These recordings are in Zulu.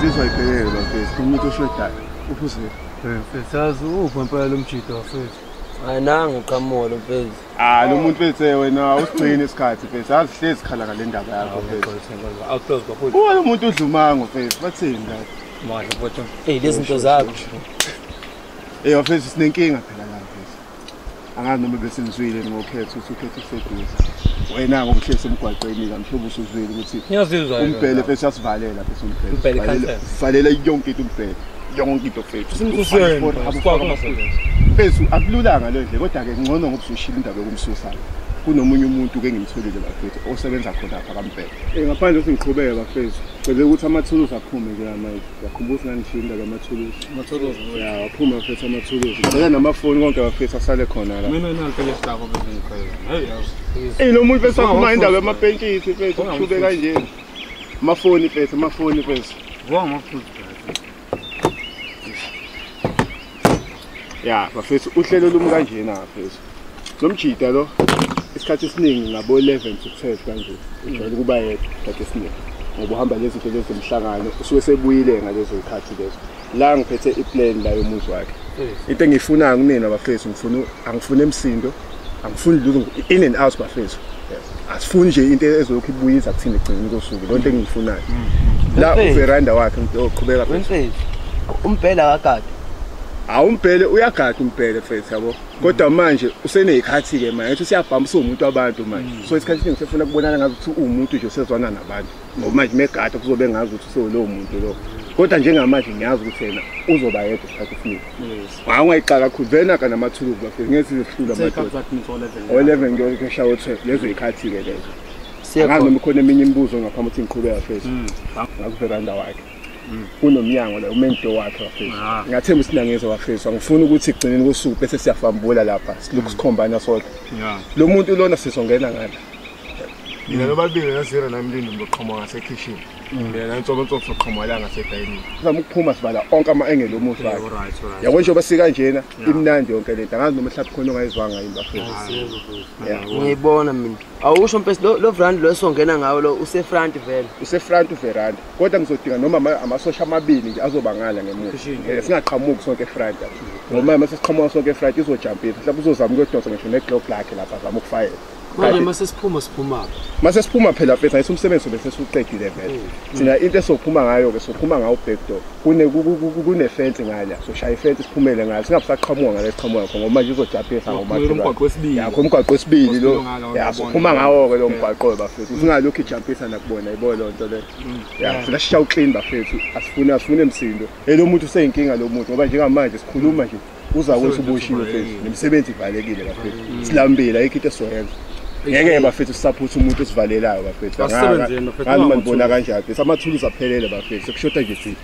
Uthi insizwa ayibhekele bafethu, umuntu oshodayo. Uphuzile. mfethu yazi uphi impela lo mjido wafethu hayi nangu uqhamuka mfethu Ah, lo muntu bethe wena usigcina isikhathi mfethu. Azi hlezi khala ngale ndaba yakho mfethu. Uwa lo muntu udlumango mfethu. Bathini la? manje mfethu eyi lezi zinto zakho Eh mfethu sinenkinga phela la mfethu. akanginobebese ngizwile ngokhetho ukuthi ukhetha useduze wena-ko kuhlezi emgwaqeni kamhlobo usuzwile ukuthi umbhele fethu yasivalela fethu umbhelevalela yonke into umbhele yonke into fethu fethu akululanga leyo ndle kodwa-ke ngcono ngoba usushiye indaba yokumsusayo kunomunye umuntu ke ngimtholile bafethu osebenza khona apha kampela. Eh ngaphandle ukuthi ngiqhubeke bafethu cela ukuthi amathuluzi aphume ke manje yakhumbula ukuthi ngangishiya indaba yamathuluzi amathuluzi? Ya aphuma bafethu amathuluzi. Cela namafoni konke bafethu asale khona la. Mina nalipele sidako bezingikhwela hey yazi. Eh lo muntu bese akhuluma indaba yamapentshisi mfethu uqhube kanje amafoni mfethu amafoni mfethu wonke amafuzi ya bafethu uhlelo lumi kanjena bafethu lo mjida lo? Isikhathi esiningi ngabo 11 to 12 kanje ujwayele ukuba yedwa isikhathi esiningi ngoba uhamba lezi zinto lezi zomhlangano usuke sebuyile ngalezo zikhathi lezo. La ngiphethe iplan la yomuzi wakhe. Into engiyifunayo kunina bafethu ngifuna angifuni emsindo angifuni lutho in and out bafethu asifuni nje into ezolokhu ibuyisa kuthina egcineni kosuku lonto engiyifunayo. La Mfethu. uveranda wakhe oqhubeka phezulu wemfethu kakade awumbhele uyagada umbhele mfethu yabo? Kodwa manje useneyikhathi ke manje ethi siyabhamba umuntu wabantu manje. So isikhathi esiningi sefuna kubonana ngazi ukuthi uwumuntu nje usezwana nabantu. Ngoba manje megada kuzobe ngazi ukuthi usewulowo muntu lo kodwa njengamanje ngiyazi ukuthi yena uzoba yedwa isikhathi esiningi. Hayi ungayiqala kakhulu. Vena ka namathuluzi bafethu ngeke sizehlula amadoda o-11 ngiyoshawo 12 lezo yikhathi ke lezo angazi noma ikhona eminye imibuzo ngaphambi ukuthi ngiqhubeka fethu ngakuveranda wakhe kunomnyango la umento wakhe wafethu Ah. ngiyathemba ukuthi nangezwa wafethu angifuni ukuthi ekugcineni kosuku bese siyafambula lapha silokhu sikhombana sodwa. Ya. Lo muntu lona sizongena ngala mina lobabili nazira namlindo ngizoqhamuka ngasekhishini. Mina nantsontsonso soqhamuka la ngasedayinini sizama ukuphuma sibala onke ama-engeli omuzi wakhe. alright alright. Yabo njengoba sikanjena imnandi yonke lento. Angazi noma mhlawumbe khona ongayizwanga yini bafethu Yeah. ngiyibona mina. Awusho mpesi lo lo vrand lo esongena ngawo lo usefront vele. Usefront uveranda kodwa ngizodinga noma ama- amasosha amabili nje azobangala ngemuva. Khishini. Eh, singaqhamuki sonke efront ngoba mase siqhamuka sonke efront izojampisa. Mhlawumbe uzozama ukuyodonsa ngisho neglock lakhe lapha azama ukufayela. Manje Kanti- mase siphuma siphuma mase siphuma phela mfethu ayithi umsebenzi sobe sesuqedile vele thina into esophuma ngayo-ke sophuma ngawo backdoor kune ku- ku- ku- kunefensi ngala soshaya ifensi siphumele ngayo. Singabe saqhamuka ngale siqhamuka khona ngoba manje izojaphisa umgwaqo wesibili. Yakho umgwaqo wesibili lo. Osibili ngalo, ya ngiyabona. sophuma ngawo-ke lo mgwaqo bafethu singalokhu ijampisa nakubona yibona leyo nto leyo ya funa sishaye uclean bafethu asifuni asifuni emsindo elo muntu useyinkinga lo muntu ngoba njengamanje sikhuluma nje uzakwethu uboshiwe fethu. nemisebenzi ivalekile bafethu silambile ayikho into esizoyenza. Ngeke bafethu sisaphuthe umuntu esivalelayo bafethu Asisebenzeni, bafethu, ngani ungamathuluzi. manibona kanjani bese amathuluzi aphelele bafethu sekushoda nje thina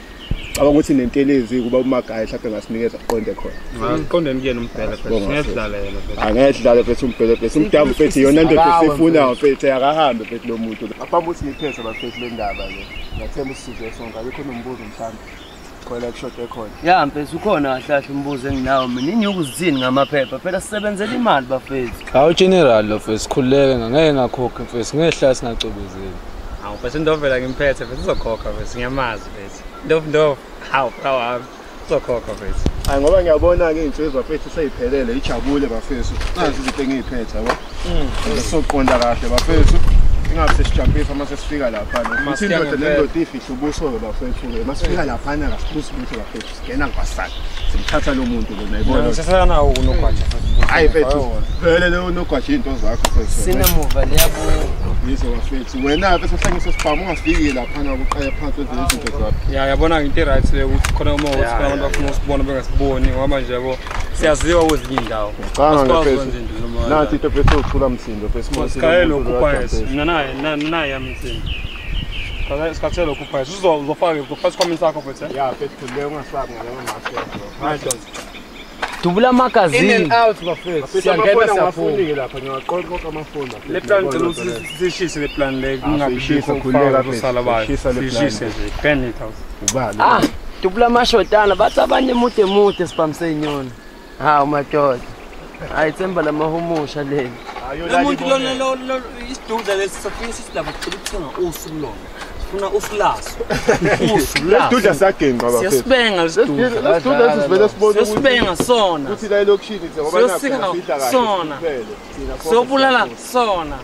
cabanga ukuthi nentelezi kuba umagayi mhlawumbe ngasinikeza aqonde khona. Aqondeni kuyena umbhela Bonga, ngiyadlala yena phela angedlala fethu umbhele fethu umdabu fethu iyona nto esifunayo fethu akahambe fethu lo muntu. Ngaphambi ukuthi ngiphethe bafethu le ndaba le ngathemba usizwe sonke abekho nombuzo mhlawumbe. Khona kushode khona ya mpesi ukhona kahle kahle umbuzo enginawo. Mina inyuku zithini ngamaphepha. Phela sisebenzela imali bafethu. Hawu general lo mfethu sikhululeke ngeke ngakhokha mfethu. Ngehlala singacobezeli awu phela indovela ngimphethe phela uzokhokha phela ngiyamazi phela ndovu ndovu hawu hawu hawu. Uzokhokha phela hayi ngoba ngiyabona-ke iy'nsizwa fethu seyiphelele ijabule bafethu. Nazi izinto engiy'phethe yabo? Mm. Soqonda kahle bafethu nga se sicapisa mase sifika lapha. Masiyendoda nendoda ifisha ubuso bafethu ke masifika eh. lapha na ngasibuso ubuso bafethu singena ngwasana simthatha lo muntu lo nayibona eh, sesana unogwaja hayi fethu vele lo nogwaja into zakho fethu. Sinemuva leyabuya yizo bafethu wena ke sohlangisa sibhamu ungafiki lapha na uqaya phansi ezinye izinto ah, zakho. ya yabona into right le ukuthi khona uma ukuthi abantu bafuna usibona bengasiboni ngoba nje yabo siyaziwa kwezinye indawo cha ngifethu nanti topesa uthula msindo fesikayelokhu ubhayesi mina naye yami msindo sikhathele lokhu ubhayesi uzofake uzofaka isikhwameni sakho fethe ya fethu le ungasaki ngaleyo mask dubula amagazini siyangena siyaphuma lapha ngiyaqonda konke amafoni le plan cela sishise le plan le kungabishisa khuleka kusala penny ah hayi themba lamahumusha leli lo muntu lona lo- lo- isiduza lesi sofike sisilapha kucela ukuthenga usuku lona Funa usilaso. Usilaso. Duda sageni baba mfethu. Siyasibenga Let's do lesidudla. let's do that sivele sibone ukuthi Siyasibenga sona. ukuthi la elokishini nje ngoba nakho Siyosika sidla kahle sona. siphele. Thina focus Sobulala kakhulu. sona.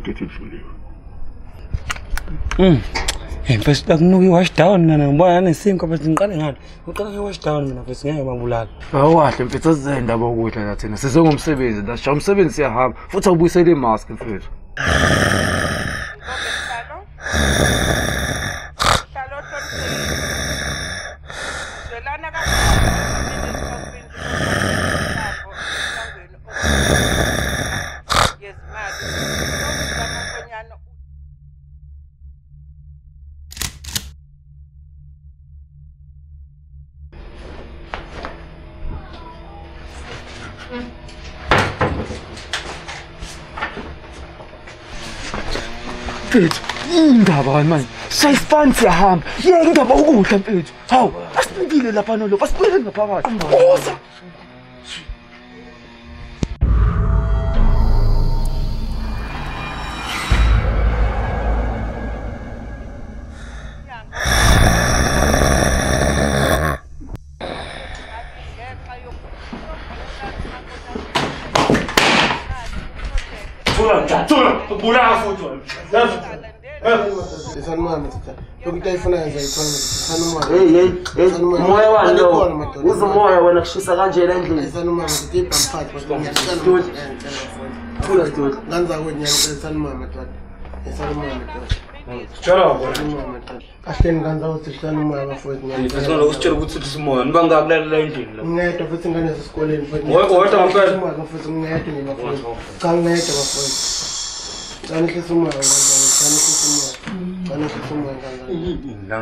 Support ukuthi livuliwe. Hey mfethu akunuka i-wash down mina ngibona nanesinko mfethu ngiqale ngani ngiqala nge-wash down mina mfethu ngeke babulala Awahle mfethu asizendaba okudla la thina. Sizongumsebenzi, dasha umsebenzi siyahamba. Futhi awubuyisele imask mfethu. Bild. Wunderbar, mein Scheiß Panzer haben. Irgendein Baugut, Bild. Hau. Was bin die Lapanolo? Was bin ich, Papa? Großer. شغلك شغلك ولا عفوت moya walo uze umoya wena kushisa kanje le ndlela ahlengikandla ukuthi hlanu umoya bafowethu usitshela ukuthi uthi simoya nibangakulalela endlini la ngedwa futhi ingane zasesikoleni futhiyodwa ngempela futhi ngedwa nje bafowethu cha ngedwa bafowethu cana ehlisa umoya cana ehlisa umoya cana ehlisa umoya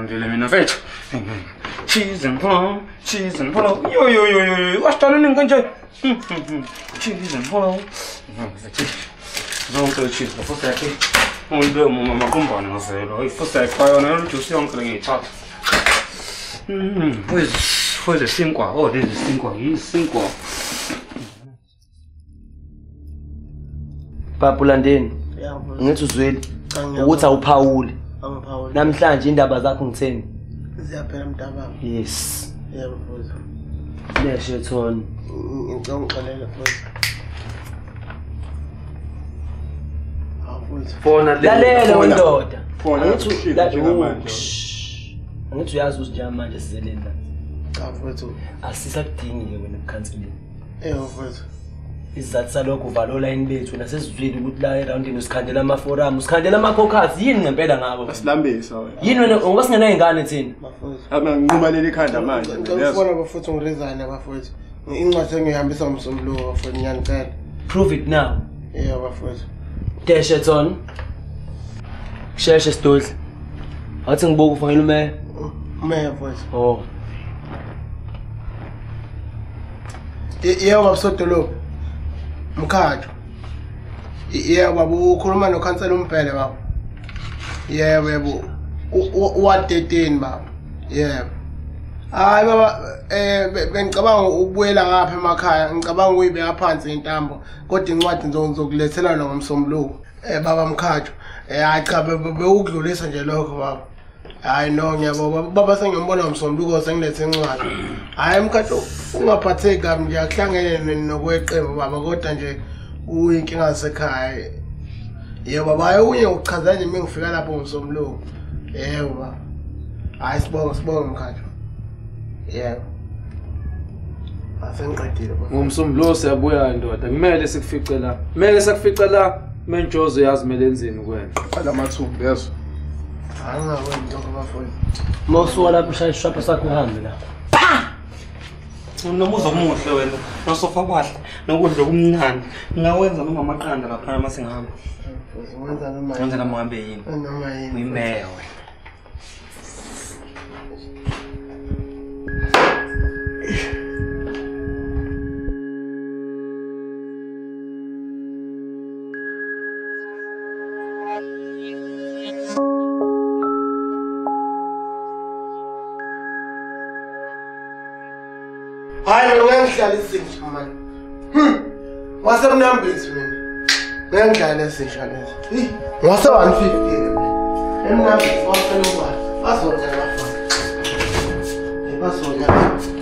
ngilangile mina fethu cheese and polo cheese and polo yo yo yo yo yo wasitshale nini cheese and polo uyibe uma makumbane ngazelo ifuthi yakhe yona yona ujuice yonke le ngiyithatha Mm, Pois, pois é, cinco, oh, desde cinco aí, cinco. papulandeni Ya mfowethu. ngithi uzweli ukuthi awuphawuli Angiphawuli. namhlanje indaba zakho ngitheni Ziyaphela mntabami. yes Yebo mfowethu. leshe thona Ngicela ungixolele mfowethu. Fona lalela wendoda Fona, Angithi- uhleli la- njengamanje. oh, shh. angithi uyazi ukuthi njengamanje sizeleni la Cha mfowethu. asisakudingi-ke wena bukhanseleni Yebo mfowethu. isizathu salokho uvale olayini bethu nasesizwile ukuthi la erawundini usikhandela amaforamu usikhandela amakhokhazi yini ngempela ngabo asilambisa wena yini wena ngoba singenay'ngane thina Bafowethu. ama nginquma leli khanda manje Ngicela yazi ukubona bafowethu ngirizane bafowethu. Incwadi engihambisa umsombuluko bafowethu ngiyanicela. prove it now Yebo bafowethu. Deshe thona sheshe sidodla athi ngibuka ufanele umeya Umeya mfowethu. oh Ye- Yebo babusodolophi. Mkhajo. Ye- Yebo baba ukhuluma nokhansela umpele baba. Yebo yebo. Uwadeteni baba. Yebo. Hayi baba eh be- bengicabanga ukubuyela ngapha emakhaya ngicabanga ukuyibeka phansi intambo kodwa incwadi ngizokulethela yona ngomsombuluko. Eh baba mkhajo eh hayi cha be- be- bewukudlulisa nje lokho baba. Hayi no ngiyabona baba sengiyombona ngomsombuluko sengilethe incwadi. Hayi mkhajo ungaphatheki kabi nje akuhlangene nokweqembu baba kodwa nje uyinkinga yasekhaya yebo baba hayi unye ukuchaza nje uma ngifika lapho ngomsombuluko. Yebo baba. Hayi sibonge sibonge mkhajo yebo asengiqedile baba ngomsombuluko siyabuya ndoda kumele sikufice la. Kumele sikufice la menjozo yazi kumele enzeni kuwena. Ala mathumbu yazi. Angingakwenzi ntongo bafowethu uma usuka lapho ushaya isishwapha sakho uhambe la. Nomuzo omuhle wena, nosofa kwahle, nokudla okumnandi. Ngawenza noma amaqanda lapha mase ngihamba. wenza noma Wenza noma ngabe yini. noma yini? Uyimeya wena. ngihlala izinja mani hmm, wasemnambezi mina. Ngengidlala ezinja lezi ngase-one fifty. Emnambezi waselokwazi bazonyaka bazonyaka